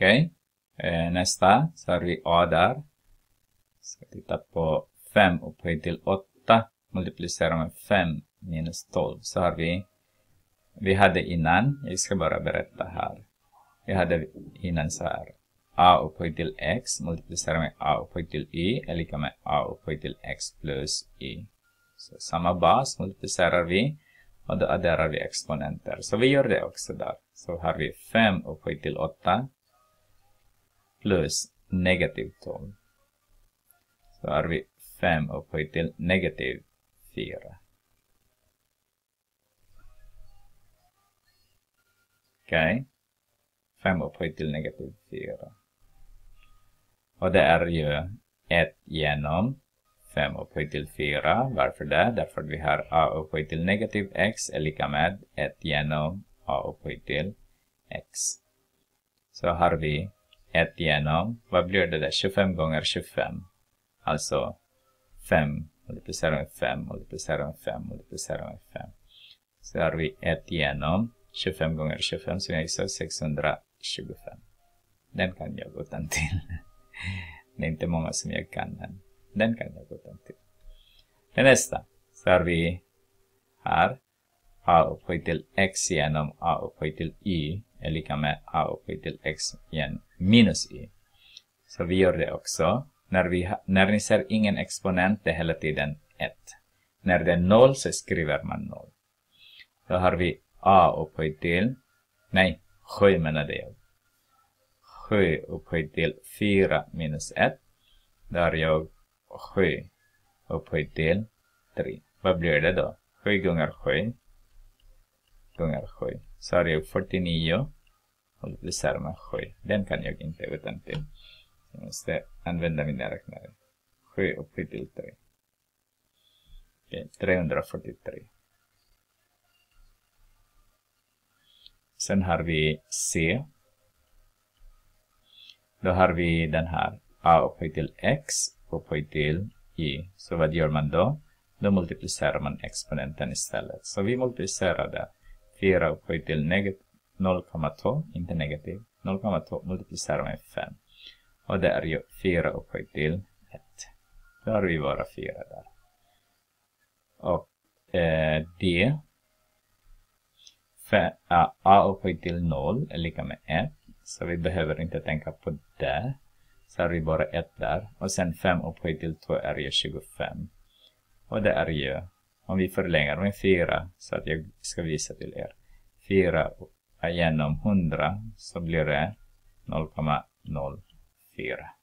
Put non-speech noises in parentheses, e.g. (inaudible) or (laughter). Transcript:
Okej. Okay. Eh, nästa så har vi A där. Ska titta på 5 upphöjt till 8 multiplicerar med 5 minus 12 så har vi vi hade innan, jag ska bara berätta här. Vi hade innan så här. a upphöjt till x multiplicerar med a upphöjt till y är lika med a upphöjt till x plus y. Så samma bas multiplicerar vi och då adderar vi exponenter. Så vi gör det också där. Så har vi 5 upphöjt till 8 plus negativ 12. Så har vi 5 upphöjt till negativ 4. Okej. Okay. 5 upphöjt till negativ 4. Och det är ju 1 genom 5 upphöjt till 4. Varför det? Därför att vi har a upphöjt till negativ x är lika med 1 genom a upphöjt till x. Så har vi 1 genom, vad blir det där? 25 gånger 25. Alltså 5 multiplicerar med 5, multiplicerar med 5, multiplicerar med 5. Så har vi 1 genom 25 gånger 25 som jag gissar 625. Den kan jag utan till. (laughs) Det är inte många som jag kan, men den kan jag utan till. Den nästa så har vi här a upphöjt till x genom a upphöjt till y är lika med a upphöjt till x genom minus i. Så vi gör det också. När, vi när ni ser ingen exponent, det är hela tiden 1. När det är 0 så skriver man 0. Då har vi a upphöjt till, nej, 7 menade jag. 7 upphöjt till 4 minus 1. Där jag 7 upphöjt till 3. Vad blir det då? 7 gånger 7 gånger 7. Så har jag 49 multiplicerar med sju, Den kan jag inte utan till. Jag måste använda mina räknare. 7 upphöjt till 3. Okay, 343. Sen har vi C. Då har vi den här A upphöjt till X upphöjt till Y. Så vad gör man då? Då multiplicerar man exponenten istället. Så vi multiplicerade 4 upphöjt till 0,2, inte negativ. 0,2 multiplicerar med 5. Och det är ju 4 upphöjt till 1. Då har vi våra 4 där. Och eh, D för a, a upphöjt till 0 är lika med 1. Så vi behöver inte tänka på det. Så har vi bara 1 där. Och sen 5 upphöjt till 2 är ju 25. Och det är ju, om vi förlänger med 4 så att jag ska visa till er. 4 genom 100 så blir det 0,04.